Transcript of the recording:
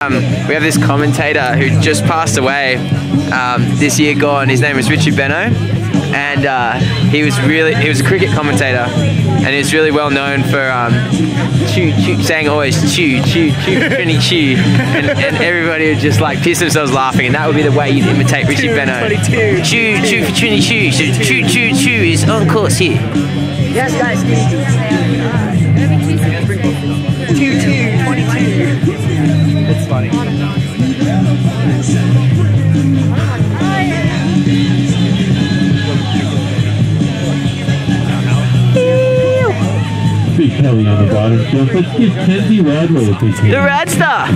Um, we have this commentator who just passed away um, this year gone. His name was Richard Benaud, and uh, he was really he was a cricket commentator, and he was really well known for um, chew, chew, saying always chew chew chew trini chew, and, and everybody would just like piss themselves laughing, and that would be the way you'd imitate Richard Benaud. Chew chew for trini chew, so chew chew chew is on course here. Yes, guys. Big Kelly on the bottom. Let's give Kenzie Radway a big hand. The Rad Star.